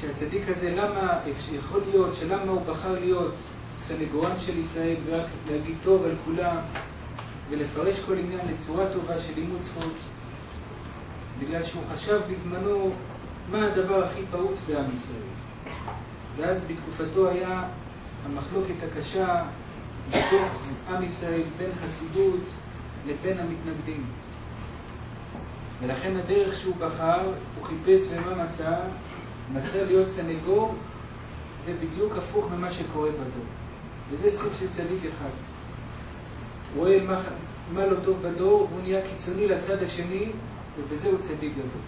שהצדיק הזה, למה יכול להיות, שלמה הוא בחר להיות סנגורם של ישראל ורק להגיד טוב על כולם ולפרש כל עניין לצורה טובה של לימוד זכות, בגלל שהוא חשב בזמנו מה הדבר הכי פרוץ בעם ישראל. ואז בתקופתו היה המחלוקת הקשה בתוך עם ישראל בין חסידות לבין המתנגדים. ולכן הדרך שהוא בחר, הוא חיפש ומה מצא? מצא להיות סנגור, זה בדיוק הפוך ממה שקורה בדור. וזה סוג של צדיק אחד. הוא רואה מה, מה לא טוב בדור, והוא נהיה קיצוני לצד השני, ובזה הוא צדיק גדול.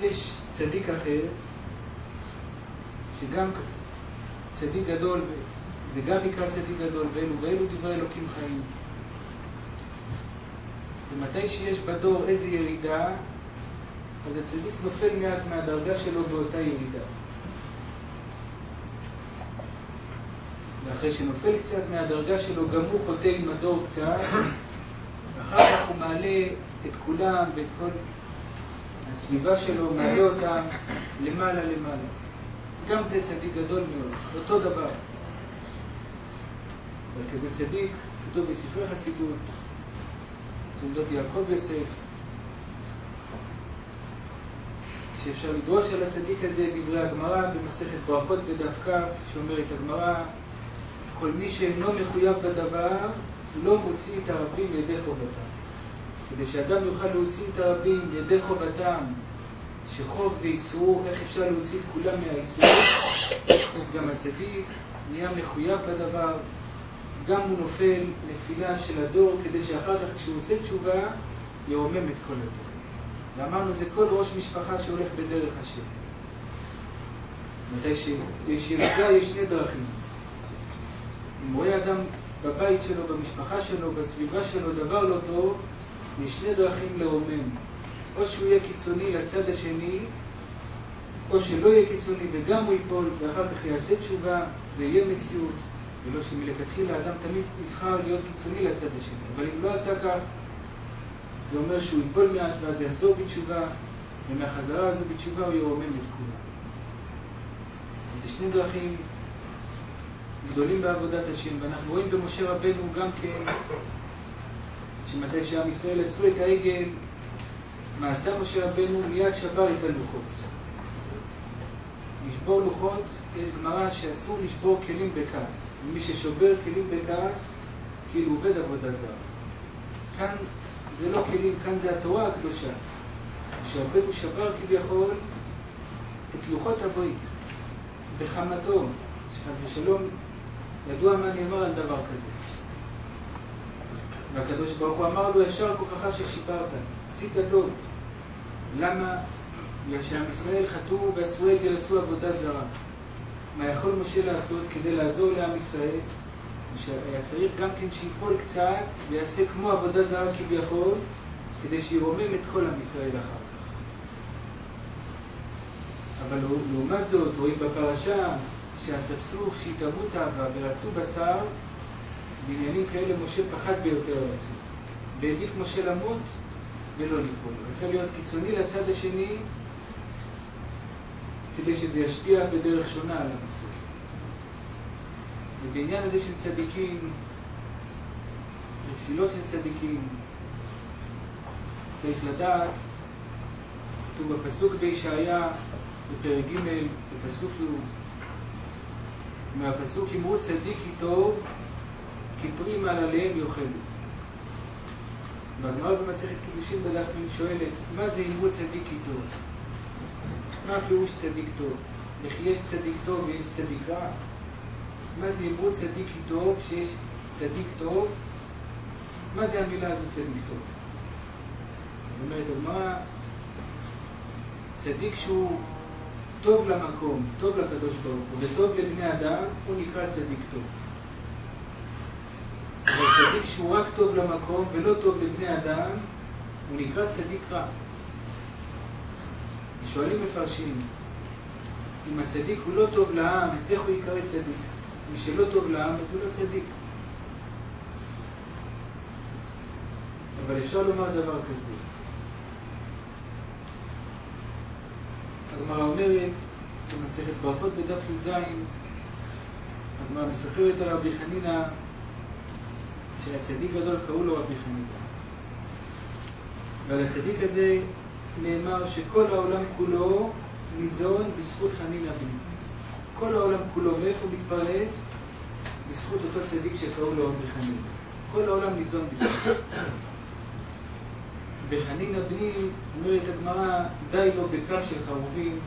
יש צדיק אחר, שגם צדיק גדול, זה גם נקרא צדיק גדול, ואלו ואלו דברי אלוקים חיים. ומתי שיש בדור איזו ירידה, אז הצדיק נופל מעט מהדרגה שלו באותה ירידה. ואחרי שנופל קצת מהדרגה שלו, גם הוא חוטא עם הדור קצת, ואחר כך הוא מעלה את כולם ואת כל הסביבה שלו, מעלה אותם למעלה למעלה. גם זה צדיק גדול מאוד, אותו דבר. אבל כזה צדיק, כתוב בספרי חסידות, סעודות יעקב יוסף, שאפשר לדרוש על הצדיק הזה דברי הגמרא במסכת ברכות בדף כ', שאומרת הגמרא, כל מי שאינו מחויב בדבר, לא מוציא את הרבים ידי חובתם. כדי שאדם יוכל להוציא את הרבים ידי חובתם, שחוב זה איסור, איך אפשר להוציא את כולם מהאיסור? אז גם הצדיק נהיה מחויב בדבר, גם הוא נופל נפילה של הדור, כדי שאחר כך כשהוא עושה תשובה, ירומם את כל הדור. ואמרנו, זה כל ראש משפחה שהולך בדרך השם. מתי שיש ירידה, יש שני דרכים. אם רואה אדם בבית שלו, במשפחה שלו, בסביבה שלו, דבר לא טוב, יש שני דרכים לרומם. או שהוא יהיה קיצוני לצד השני, או שלא יהיה קיצוני וגם הוא ייפול, ואחר כך יעשה תשובה, זה יהיה מציאות. ולא שמלכתחילה אדם תמיד יבחר להיות קיצוני לצד השני. אבל אם לא עשה כך, זה אומר שהוא ייפול מעט ואז יחזור בתשובה, ומהחזרה הזו בתשובה הוא ירומם את כולם. זה שני דרכים גדולים בעבודת השם, ואנחנו רואים במשה רבנו גם כן, שמתי שעם ישראל עשו את העגל, מעשה משה רבנו מיד שבר את הלוחות. לשבור לוחות, יש גמרא שאסור לשבור כלים בכעס. ומי ששובר כלים בכעס, כאילו עובד עבודה זרה. כאן זה לא כלים, כאן זה התורה הקדושה. כשרבנו שבר כביכול את לוחות הברית בחמתו, שחס ושלום, ידוע מה נאמר על דבר כזה. והקדוש ברוך הוא אמר לו, ישר כוחך ששיפרת, עשית טוב. למה? בגלל שעם ישראל חטאו ועשו עגל, עשו עבודה זרה. מה יכול משה לעשות כדי לעזור לעם ישראל? שהיה צריך גם כן שיפול קצת ויעשה כמו עבודה זרה כביכול, כדי שירומם את כל עם ישראל אחר כך. אבל לעומת זאת, רואים בפרשה שהאספסוף שהתאהבו תאווה ורצו בשר, בעניינים כאלה משה פחד ביותר על עצמו. והעדיף משה למות ולא ליפול. רצה להיות קיצוני לצד השני, כדי שזה ישפיע בדרך שונה על הנושא. ובעניין הזה של צדיקים, בתפילות של צדיקים, צריך לדעת, כתוב בפסוק בישעיה, בפרק ג', בפסוק י', מהפסוק אמרו צדיק איתו, כי פרי מעלליהם יאכלו. והגמרא במסכת קידושין בדף מ' שואלת, מה זה אמרו צדיק איתו? מה הפירוש צדיק טוב? וכי יש צדיק טוב ויש צדיק רע? מה זה אמרו צדיק טוב שיש צדיק טוב? מה זה המילה הזו צדיק טוב? זאת אומרת, הגמרא צדיק שהוא טוב למקום, טוב לקדוש ברוך הוא, וטוב לבני אדם, הוא נקרא צדיק טוב. אבל צדיק שהוא רק טוב למקום ולא טוב לבני אדם, הוא נקרא צדיק רע. שואלים מפרשים, אם הצדיק הוא לא טוב לעם, איך הוא יקרא צדיק? מי שלא טוב לעם, אז הוא לא צדיק. אבל אפשר לומר דבר כזה. הגמרא אומרת, במסכת ברכות בדף י"ז, הגמרא מספרת על רבי חנינא, שהצדיק גדול קראו לו רבי חנינא. ועל הצדיק הזה נאמר שכל העולם כולו ניזון בזכות חנינא בני. כל העולם כולו, מאיפה מתפרנס? בזכות אותו צדיק שקראו לו רבי חנינא. כל העולם ניזון בזכות. וחנינא בני, אומרת הגמרא, די לו בכף של חרובים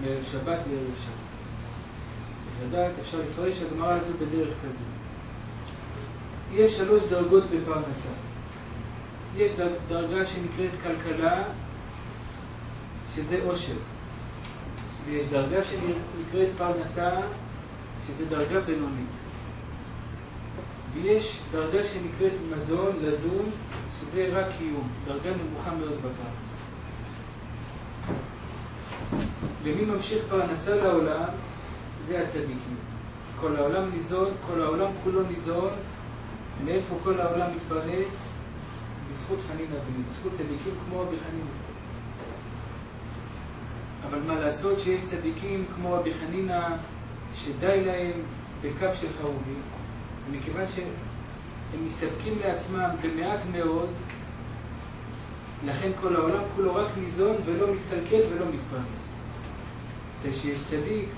מערב שבת לערב שבת. צריך לדעת, אפשר לפרש הגמרא הזו בדרך כזו. יש שלוש דרגות בפרנסה. יש דרגה שנקראת כלכלה, שזה עושר. ויש דרגה שנקראת פרנסה, שזה דרגה בינונית. ויש דרגה שנקראת מזון, לזון, שזה רק קיום, דרגה נמוכה מאוד בפרנסה. ומי ממשיך פרנסה לעולם? זה הצדיקים. כל העולם ניזון, כל העולם כולו ניזון. מאיפה כל העולם מתפרנס? בזכות חנינא בני, בזכות צדיקים כמו רבי חנינא. אבל מה לעשות שיש צדיקים כמו רבי חנינא שדי להם בכף של חרובים, ומכיוון שהם מסתפקים לעצמם במעט מאוד, לכן כל העולם כולו רק ניזון ולא מתקלקל ולא מתפרנס. כשיש צדיק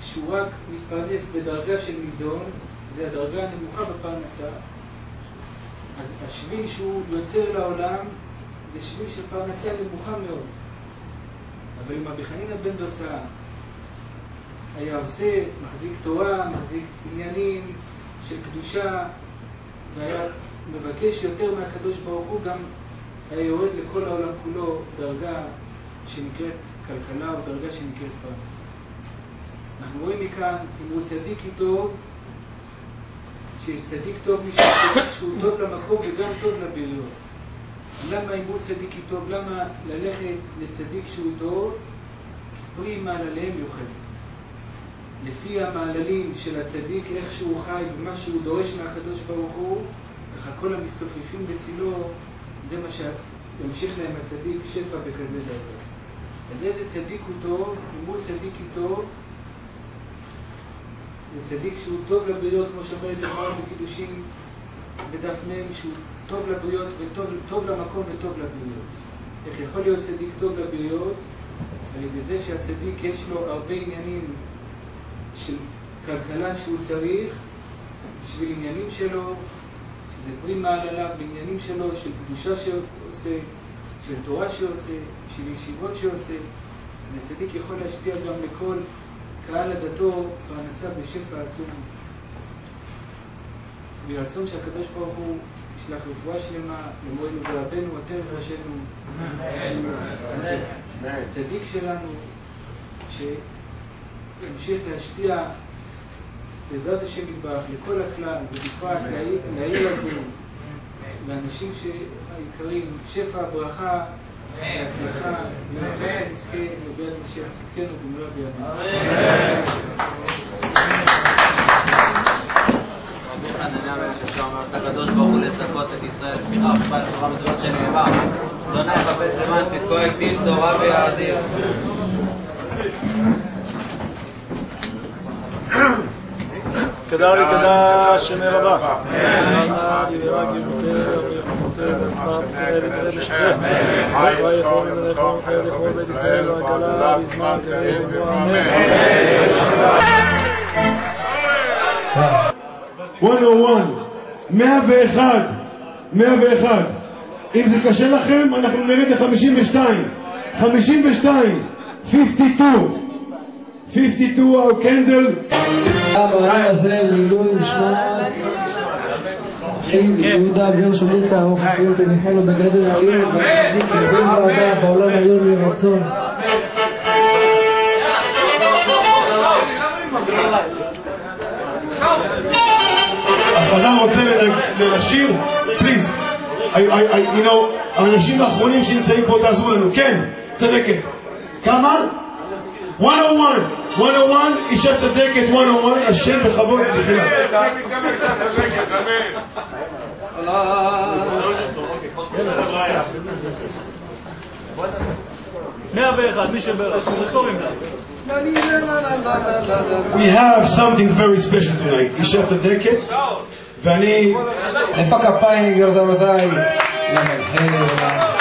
שהוא רק מתפרנס בדרגה של ניזון, זה הדרגה הנמוכה בפרנסה, אז השביל שהוא יוצר לעולם זה שביל של פרנסה נמוכה מאוד. אבל אם רבי חנינא בן דוסה היה עושה, מחזיק תורה, מחזיק עניינים של קדושה, והיה מבקש יותר מהקדוש ברוך הוא, גם היה יורד לכל העולם כולו דרגה שנקראת כלכלה או דרגה שנקראת פרנסה. אנחנו רואים מכאן, אם הוא צדיק איתו, שיש צדיק טוב מישהו שהוא טוב למקום וגם טוב לבריות. למה אם הוא צדיק איתו, למה ללכת לצדיק שהוא טוב? כי פרי מעלליהם מיוחדים. לפי המעללים של הצדיק, איך שהוא חי ומה שהוא דורש מהקדוש ברוך הוא, ככה כל המסתופפים בצילו, זה מה שימשיך להם הצדיק שפע בכזה דבר. אז איזה צדיק הוא טוב, אם הוא צדיק איתו, זה צדיק שהוא טוב לבריות, כמו שאומרת הגמרא בקידושין בדף מ', שהוא טוב לבריות וטוב למקום וטוב לבריות. איך יכול להיות צדיק טוב לבריות? על ידי זה שהצדיק יש לו הרבה עניינים של כלכלה שהוא צריך בשביל עניינים שלו, שזה פרי מעלליו בעניינים שלו, של קדושה שעושה, של תורה שעושה, של ישיבות שעושה. וצדיק יכול להשפיע גם לכל קהל עדתו פרנסה בשפע עצום. ברצון שהקדוש ברוך הוא ישלח רפואה שלמה למורנו ורבנו, עטר ראשנו, הצדיק שלנו, שימשיך להשפיע בעזרת השם יתברך לכל הכלל, ובפרט לעיר הזו, לאנשים היקרים, שפע, ברכה, בהצלחה, ורצון שנזכה לביאת משיח צדקנו במלוא בימינו. כדאי כדאי שמי רבה. נא דברה גבותי ורחמותי וצחק ותראה בשכם. ברכה יכול ולכל חייל יכול בית ישראל והקלה בזמן קריב אמן. 101, 101, 101. אם זה קשה לכם, אנחנו נרד ל-52. 52, 52. 52 our candle. מתחיל ביהודה כן. אה. אה. אה. בן שוליקה, הוא מתחיל בניחנו בגדר העליון, והצדיק בגזע הבא בעולם העליון מרצון. אדם רוצה לשיר? פליז. האנשים האחרונים שנמצאים פה, תעזרו לנו. כן, צדקת. כמה? 101. 101, אישה צדקת 101, השם בכבוד בכלל. We have something very special tonight. אישה צדקת, ואני... איפה הכפיים, גבירותיי ורבותיי? למלחמת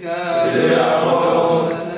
Dominica. Yeah.